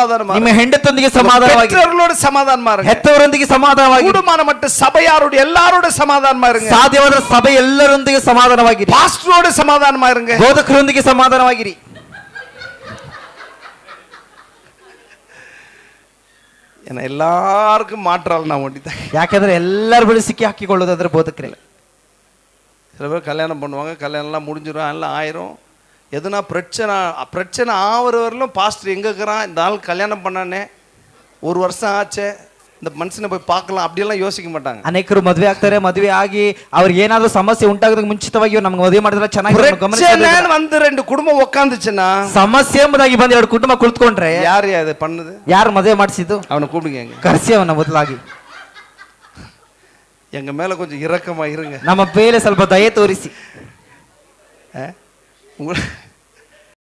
சமாதானமா ನಿಮ್ಮ இருங்க. ಹೆಂಡತೊಂದಿಗೆ ಸಮಾಧಾನವಾಗಿ பெற்றோர்களோட சமாதானமா இருங்க ಹೆತ್ತವರೊಂದಿಗೆ ಸಮಾಧಾನವಾಗಿ கூடுமான மட்டும் சபையாரோட எல்லாரோட சமாதானமா இருங்க ಸಾಧ್ಯವಾದ ಸಭೆ ಎಲ್ಲರೊಂದಿಗೆ ಸಮಾಧಾನವಾಗಿರಿ பாஸ்டரோட சமாதானமா இருங்க ಬೋಧಕರೊಂದಿಗೆ ಸಮಾಧಾನವಾಗಿರಿ ஏன்னா எல்லாருக்கும் மாற்றால் நான் ஒண்டிதான் ಯಾಕಂದ್ರೆ ಎಲ್ಲರ ಬಳಿ ಸಿಕ್ಕಿ ಹಾಕಿಕೊಳ್ಳೋದಾದ್ರೆ ಬೋಧಕರೇ சில பேர் கல்யாணம் பண்ணுவாங்க கல்யாணம்லாம் முடிஞ்சிடும் எல்லாம் ஆயிரும் எதுனா பிரச்சனை பிரச்சனை ஆகிற வரலும் பாஸ்டர் எங்கே இருக்கிறான் இந்த ஆள் கல்யாணம் பண்ணானே ஒரு வருஷம் ஆச்சே இந்த மனுஷனை போய் பார்க்கலாம் அப்படியெல்லாம் யோசிக்க மாட்டாங்க ಅನೇಕರು ಮದುವೆ ಆಗ್ತಾರೆ ಮದುವೆ ಆಗಿ ಅವ್ರಿಗೆ ಏನಾದ್ರೂ ಸಮಸ್ಯೆ ಉಂಟಾಗೋದಕ್ಕೆ ಮುಂಚಿತವಾಗಿ ಇವ್ರು ನಮ್ಗೆ ಮದುವೆ ಮಾಡಿದ್ರೆ ಚೆನ್ನಾಗಿ பிரச்சனைன்னு வந்து ரெண்டு குடும்பம் உக்காந்துச்சுன்னா ಸಮಸ್ಯೆ ಎಂಬುದಾಗಿ ಬಂದು ಎರಡು ಕುಟುಂಬ ಕುಳಿತುಕೊಂಡ್ರೆ யார் அது பண்ணுது ಯಾರು ಮದುವೆ ಮಾಡಿಸಿದ್ದು அவனை கூப்பிடுங்க எங்க ಕರೆಸಿ ಅವನ ಮೊದಲಾಗಿ எங்க மேல கொஞ்சம் இரக்கமா இருங்க ನಮ್ಮ ಮೇಲೆ ಸ್ವಲ್ಪ ದಯೆ ತೋರಿಸಿ ஆ? உங்க